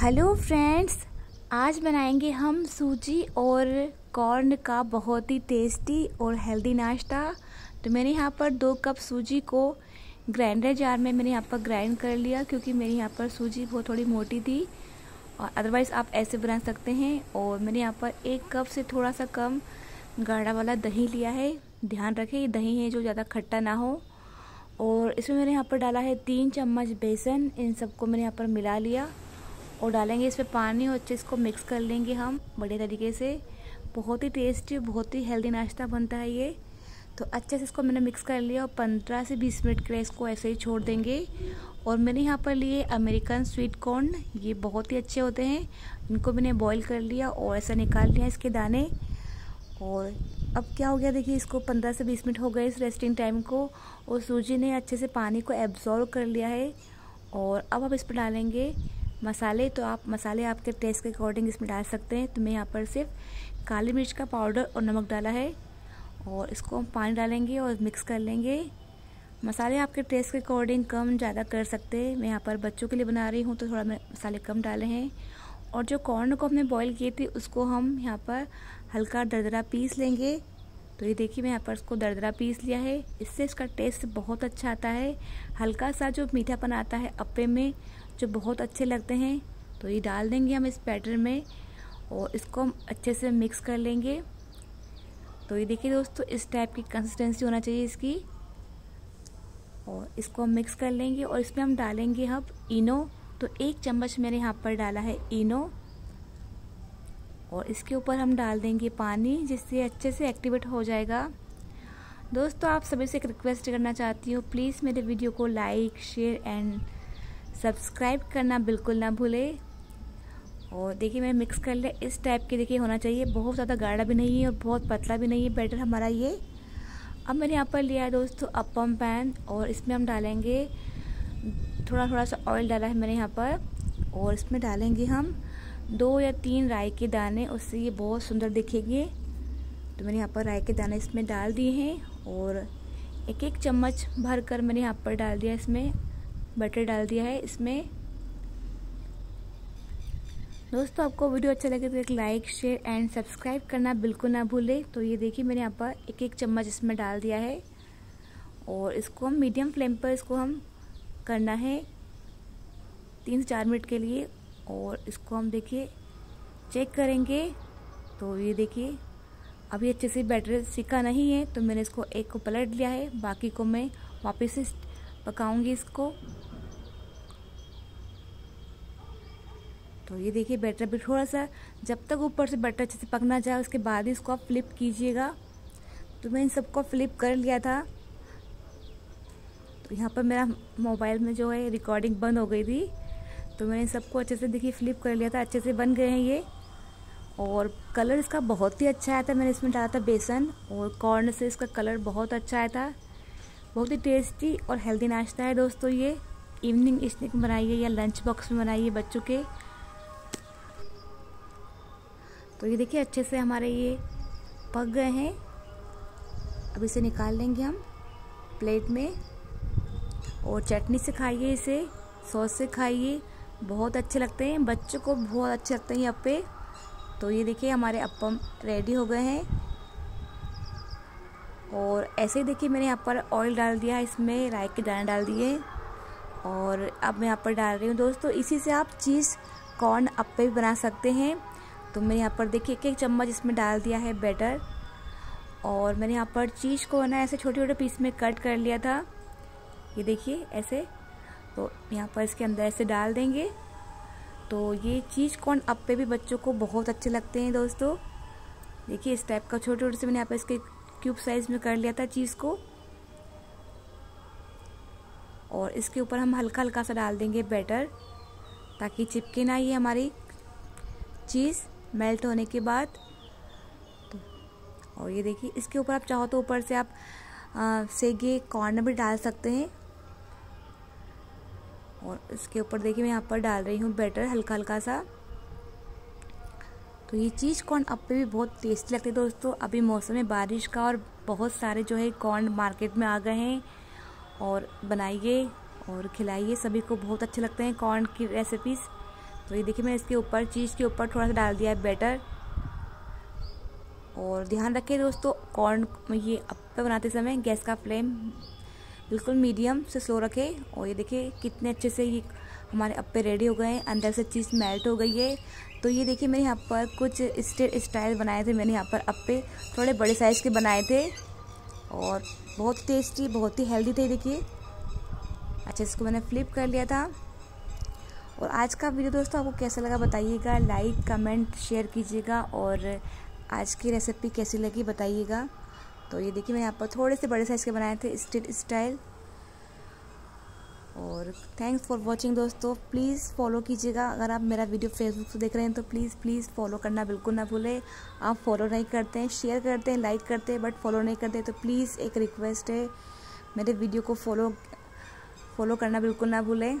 Hello friends, आज बनाएँगे हम सूजी और कॉर्न का बहुत ही टेस्टी और हेल्दी नाश्ता। तो मैंने यहाँ पर दो कप सूजी को ग्राइंडर जार में मैंने यहाँ पर ग्राइंड कर लिया क्योंकि मेरी यहाँ पर सूजी बहुत थोड़ी मोटी थी। और अदरवाइज़ आप ऐसे बना सकते हैं। और मैंने यहाँ पर एक कप से थोड़ा सा कम गाढ़ा वाला दही लिया है। ध्यान रखें, ये दही है जो ज़्यादा खट्टा ना हो। और इसमें मैंने यहाँ पर डाला है तीन चम्मच बेसन, इन सबको मैंने यहाँ पर मिला लिया। और डालेंगे इसमें पानी और अच्छे इसको मिक्स कर लेंगे हम बड़े तरीके से। बहुत ही टेस्टी बहुत ही हेल्दी नाश्ता बनता है ये। तो अच्छे से इसको मैंने मिक्स कर लिया और पंद्रह से बीस मिनट के लिए इसको ऐसे ही छोड़ देंगे। और मैंने यहाँ पर लिए अमेरिकन स्वीट कॉर्न ये बहुत ही अच्छे होते हैं। इनको मैंने बॉईल कर लिया और ऐसा निकाल लिया इसके दाने। और अब क्या हो गया देखिए, इसको 15 से 20 मिनट हो गए इस रेस्टिंग टाइम को और सूजी ने अच्छे से पानी को एब्जॉर्व कर लिया है। और अब आप इस पर डालेंगे मसाले तो आप मसाले आपके टेस्ट के अकॉर्डिंग इसमें डाल सकते हैं। तो मैं यहाँ पर सिर्फ़ काली मिर्च का पाउडर और नमक डाला है और इसको हम पानी डालेंगे और मिक्स कर लेंगे। मसाले आपके टेस्ट के अकॉर्डिंग कम ज़्यादा कर सकते हैं। मैं यहाँ पर बच्चों के लिए बना रही हूँ तो थोड़ा मैं मसाले कम डाले हैं। और जो कॉर्न को हमने बॉईल किए थे, उसको हम यहाँ पर हल्का दरदरा पीस लेंगे। तो ये देखिए, मैं यहाँ पर उसको दरदरा पीस लिया है। इससे इसका टेस्ट बहुत अच्छा आता है। हल्का सा जो मीठापन आता है, अप्पे में जो बहुत अच्छे लगते हैं तो ये डाल देंगे हम इस बैटर में और इसको हम अच्छे से मिक्स कर लेंगे। तो ये देखिए दोस्तों, इस टाइप की कंसिस्टेंसी होना चाहिए इसकी। और इसको हम मिक्स कर लेंगे और इसमें हम डालेंगे हम इनो। तो एक चम्मच मैंने यहाँ पर डाला है इनो। और इसके ऊपर हम डाल देंगे पानी, जिससे अच्छे से एक्टिवेट हो जाएगा। दोस्तों, आप सभी से एक रिक्वेस्ट करना चाहती हूँ प्लीज़ मेरे वीडियो को लाइक शेयर एंड सब्सक्राइब करना बिल्कुल ना भूलें। और देखिए, मैं मिक्स कर लिया इस टाइप के देखिए होना चाहिए। बहुत ज़्यादा गाढ़ा भी नहीं है और बहुत पतला भी नहीं है। बैटर हमारा ये। अब मैंने यहाँ पर लिया है दोस्तों अपम पैन और इसमें हम डालेंगे थोड़ा थोड़ा सा ऑयल डाला है मैंने यहाँ पर। और इसमें डालेंगे हम दो या तीन राई के दाने। उससे ये बहुत सुंदर दिखेंगे। तो मैंने यहाँ पर राई के दाने इसमें डाल दिए हैं। और एक एक चम्मच भर कर मैंने यहाँ पर डाल दिया इसमें। बटर डाल दिया है इसमें। दोस्तों, आपको वीडियो अच्छा लगे तो एक लाइक शेयर एंड सब्सक्राइब करना बिल्कुल ना भूलें। तो ये देखिए, मैंने यहाँ पर एक एक चम्मच इसमें डाल दिया है। और इसको हम मीडियम फ्लेम पर इसको हम करना है तीन से चार मिनट के लिए। और इसको हम देखिए चेक करेंगे। तो ये देखिए, अभी अच्छे से बैटर सीखा नहीं है तो मैंने इसको एक को पलट लिया है। बाकी को मैं वापस से पकाऊँगी इसको। तो ये देखिए बैटर भी थोड़ा सा, जब तक ऊपर से बैटर अच्छे से पकना जाए, उसके बाद ही इसको आप फ्लिप कीजिएगा। तो मैं इन सबको फ्लिप कर लिया था। तो यहाँ पर मेरा मोबाइल में जो है रिकॉर्डिंग बंद हो गई थी। तो मैंने सबको अच्छे से देखिए फ्लिप कर लिया था, अच्छे से बन गए हैं ये। और कलर इसका बहुत ही अच्छा आया था, मैंने इसमें डाला था बेसन, और कॉर्न से इसका कलर बहुत अच्छा आया था। बहुत ही टेस्टी और हेल्दी नाश्ता है दोस्तों ये। इवनिंग स्नैक बनाइए या लंच बॉक्स में बनाइए बच्चों के। तो ये देखिए, अच्छे से हमारे ये पक गए हैं। अब इसे निकाल लेंगे हम प्लेट में। और चटनी से खाइए इसे, सॉस से खाइए। बहुत अच्छे लगते हैं। बच्चों को बहुत अच्छे लगते हैं ये अप्पे। तो ये देखिए, हमारे अप्पम रेडी हो गए हैं। और ऐसे ही देखिए, मैंने यहाँ पर ऑयल डाल दिया इसमें राय के दाने डाल दिए और अब मैं यहाँ पर डाल रही हूँ, दोस्तों। इसी से आप चीज़ कॉर्न अप्पे भी बना सकते हैं। तो मैंने यहाँ पर देखिए एक एक चम्मच इसमें डाल दिया है बैटर और मैंने यहाँ पर चीज़ को ना ऐसे छोटे छोटे पीस में कट कर लिया था। ये देखिए, ऐसे। तो यहाँ पर इसके अंदर ऐसे डाल देंगे। तो ये चीज़ कौन कॉर्न पे भी बच्चों को बहुत अच्छे लगते हैं दोस्तों। देखिए, इस टाइप का छोटे छोटे से मैंने यहाँ पर इसके क्यूब साइज़ में कर लिया था चीज़ को। और इसके ऊपर हम हल्का हल्का सा डाल देंगे बैटर ताकि चिपके ना ये हमारी चीज़। मेल्ट होने के बाद तो और ये देखिए, इसके ऊपर आप चाहो तो ऊपर से आप सेगे कॉर्न भी डाल सकते हैं। और इसके ऊपर देखिए, मैं यहाँ पर डाल रही हूँ बैटर हल्का हल्का सा। तो ये चीज़ कॉर्न अब पे भी बहुत टेस्टी लगती है दोस्तों। अभी मौसम है बारिश का और बहुत सारे जो है कॉर्न मार्केट में आ गए हैं। और बनाइए और खिलाइए, सभी को बहुत अच्छे लगते हैं कॉर्न की रेसिपीज़ तो ये देखिए, मैं इसके ऊपर, चीज़ के ऊपर थोड़ा सा डाल दिया है बैटर। और ध्यान रखें दोस्तों, कॉर्न ये अप्पे बनाते समय गैस का फ्लेम बिल्कुल मीडियम से स्लो रखें। और ये देखिए, कितने अच्छे से ये हमारे अप्पे रेडी हो गए हैं। अंदर से चीज़ मेल्ट हो गई है। तो ये देखिए, मैंने यहाँ पर कुछ स्टेट स्टाइल बनाए थे मैंने यहाँ पर अप्पे थोड़े बड़े साइज़ के बनाए थे। और बहुत टेस्टी, बहुत ही हेल्दी थे, देखिए। अच्छा इसको मैंने फ्लिप कर लिया था। और आज का वीडियो दोस्तों, आपको कैसा लगा बताइएगा। लाइक कमेंट शेयर कीजिएगा और आज की रेसिपी कैसी लगी बताइएगा। तो ये देखिए मैं यहाँ पर थोड़े से बड़े साइज़ के बनाए थे स्ट्रीट स्टाइल और थैंक्स फॉर वॉचिंग दोस्तों। प्लीज़ फॉलो कीजिएगा। अगर आप मेरा वीडियो फेसबुक से देख रहे हैं तो प्लीज़ प्लीज़ फॉलो करना बिल्कुल ना भूलें। आप फॉलो नहीं करते हैं शेयर करते हैं लाइक करते हैं बट फॉलो नहीं करते तो प्लीज़ एक रिक्वेस्ट है, मेरे वीडियो को फॉलो फॉलो करना बिल्कुल ना भूलें।